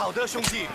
好的兄弟。